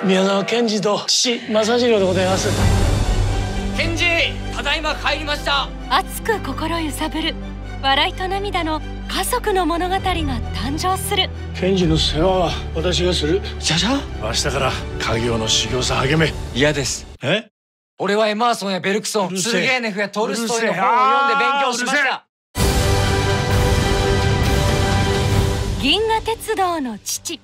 宮沢賢治と父正次郎でございます。賢治ただいま帰りました。熱く心揺さぶる笑いと涙の家族の物語が誕生する。賢治の世話は私がする。じゃじゃ明日から家業の修行さ励め。嫌です。え？俺はエマーソンやベルクソンスルゲーネフやトルストイの本を読んで勉強しました。銀河鉄道の父。